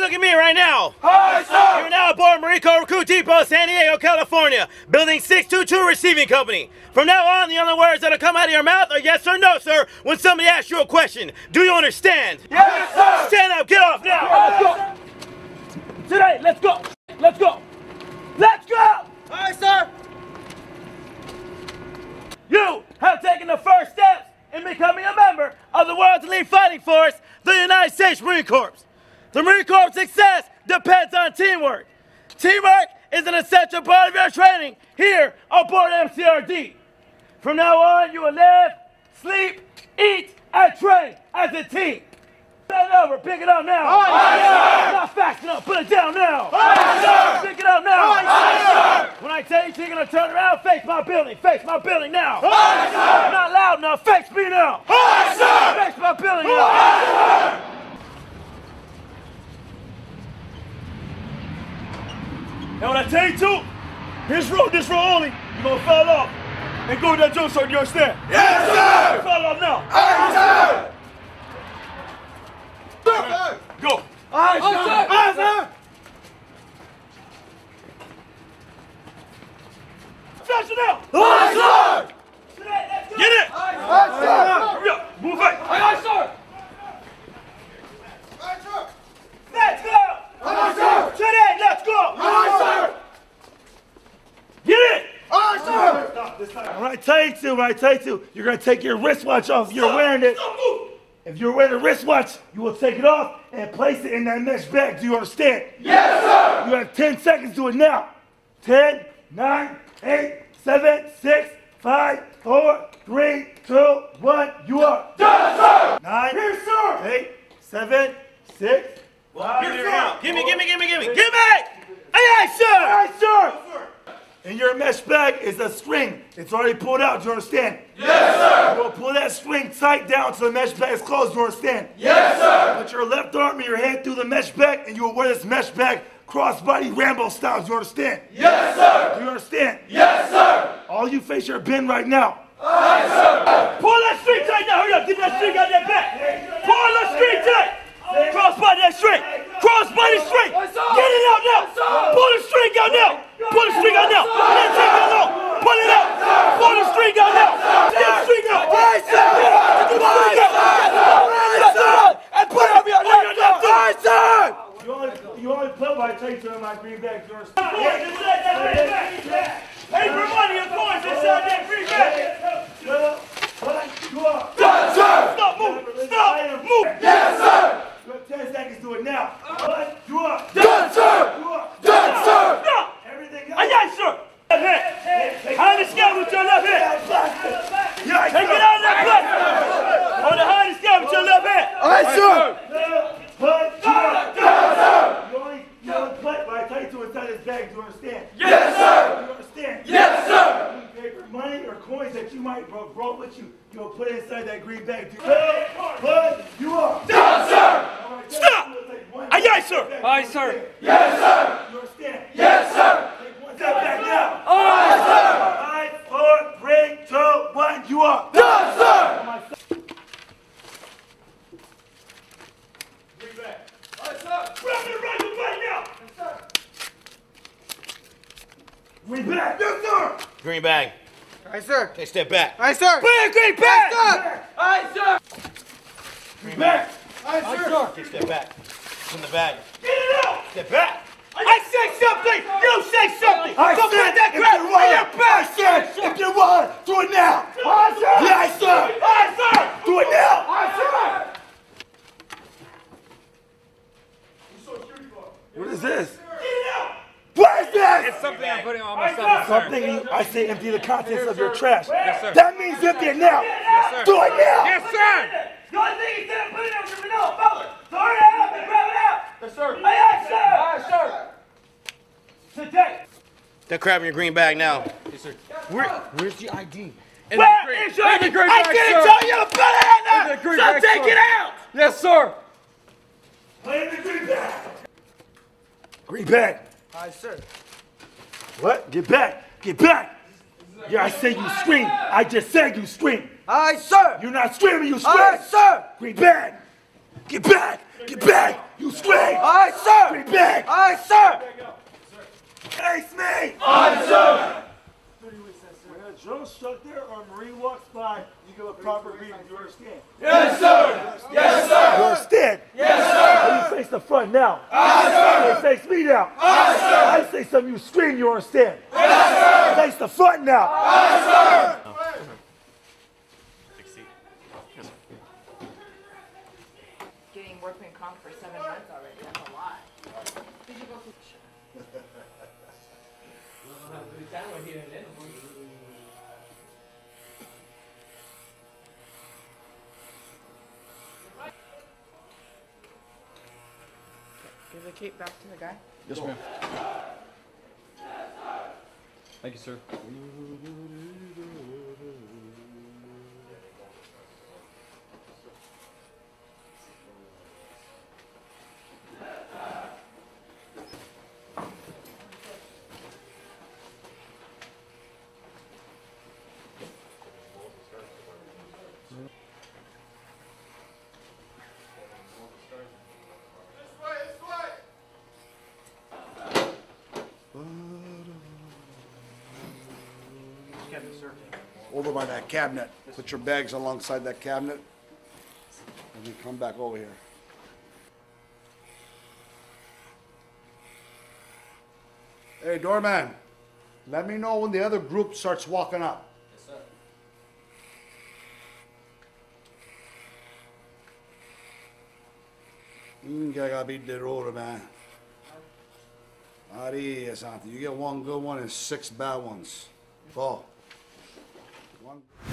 look at me right now. Aye, sir. You're now aboard Marine Corps Recruit Depot, San Diego, California, building 622 Receiving Company. From now on, the only words that'll come out of your mouth are yes or no, sir, when somebody asks you a question. Do you understand? Yes, sir. Stand up, get off now. Let's go. Today, let's go. Let's go. Let's go. Aye, sir. You have taken the first steps in becoming a member of the world's elite fighting force, the United States Marine Corps. The Marine Corps' success depends on teamwork. Teamwork is an essential part of your training here aboard MCRD. From now on, you will live, sleep, eat, and train as a team. Bend it over, pick it up now. Not fast enough, put it down now. Pick it up now. When I tell you you're gonna turn around, face my building, face my building now. Not loud enough, face me now. Face my building now. And when I tell you to, this road, this road only, you're gonna fall off. And go to that jump start, you understand? Yes, sir! Fall off now. Aye, sir! Go. Aye, sir! Aye, sir! Flash it out. Aye, sir! Today, let's go. Get it. Aye, sir! Hurry up. Move it. Aye, sir! Aye, sir! Let's go. Aye, sir! Today, let's go. Aye, sir! Get it. Aye, sir! Stop this time. When I tell you to, when I tell you to, you're gonna take your wristwatch off. You're wearing it. If you're wearing a wristwatch, you will take it off and place it in that mesh bag. Do you understand? Yes, sir! You have 10 seconds to do it now. 10, 9, 8, 7, 6, 5, 4, 3, 2, 1. You are. done, sir! 9, Here, sir. 8, 7, 6, 5, Give me, give me, give me, give me, give me. Give me! Aye, aye, sir! Aye, sir! In your mesh bag is a string. It's already pulled out. Do you understand? Yes, sir! You'll pull that string tight down so the mesh bag is closed. Do you understand? Yes, sir! Put your left arm and your hand through the mesh bag, and you will wear this mesh bag crossbody Rambo style. Do you understand? Yes, sir! Do you understand? Yes, sir! All you face your bin right now. Aye, sir! Pull that string tight now. Hurry up. Get that string out that back. Pull that string tight. Crossbody that string. Crossbody string. Get it out now. Pull the string out now. Pull the string out now. Pull that string out now. Pull it out. Pull the string out now. Get the string out. Aye, sir. Get the string out. Aye, sir. And put it on your left arm. Aye, sir. You only, you only play by taking to my green bag. Do you understand? Pay for money and coins inside that green bag. What? You are. Yes, sir! Stop, move! Stop! Move! Yes, sir! You have 10 seconds to do it now. What? You are. Yes, sir! You are. Yes, sir! Stop! Everything else. Aye, aye, sir! Left hand. Hand the scale with your left hand. Yes, Take it out of that blood. On the hand the scale with your left hand. Aye, sir! Put you are. Yes, sir! You only, you only play by tell you to inside this bag. Do you understand? Yes, sir! Do you understand? Yes, sir! Any paper, money, or coins that you might brought, brought with you, you'll put it inside that green bag. Do you Put you are. Yes, sir! Stop! Aye, aye, sir. Aye, sir. Yes, sir! You understand? Yes, sir! Take one step back now. Aye, sir! Five, four, three, two, one. You are. Yes, sir! Grab it right away now. We back. Yes, sir! Green bag. Aye, sir. Take a step back. Aye, sir. Bring it, green bag. Aye, sir! Green bag. Aye, sir! Take a step back. From the bag. Get it out. Step back. I say something. You say something. I Go said put that if crap you in want your it. back. I said if you want do it now! Aye, sir. Yes, sir! Aye, sir. Do it now! Aye, sir! What is this? What is this? It's something I'm putting on myself, sir. Something you, I say empty the contents of your trash. Yes, sir. That means empty it now! sir. Do it now! Yes, sir. The only thing he said, put it on your vanilla butler. Throw it out and grab it out. Yes, sir. Aye, aye, sir. Aye, sir. Today. That crap in your green bag now. Yes, sir. Where, where's the ID? In Where the green- is your in the green I bag, didn't sir. tell you to put it in In there. the green so bag, take sir. it out. Yes, sir. Put it in the green bag. Green bag. Aye, sir. What? Get back. Get back. Yeah, I said you scream. I just said you scream. Aye, sir. You're not screaming, you scream. Aye, sir. Green back. Get back. Get back. You scream. Aye, sir. Get back! Aye, sir. Face me! When a drill instructor or a Marine walks by, you give a proper greeting. You understand? Yes, sir! Yes, sir! You ah, understand? Ah, yes, sir. You face the front now. Aye, sir. Face me now. Aye, sir. I say something, you scream, you understand? Yes, sir. Face the front now. getting workman comp for seven months already. The cape back to the guy. Yes, ma'am. Thank you, sir. Over by that cabinet. Put your bags alongside that cabinet. And then come back over here. Hey, doorman. Let me know when the other group starts walking up. Yes, sir. Mm, gotta beat the road, man. Ari, Santi. You get one good one and six bad ones. Go. One.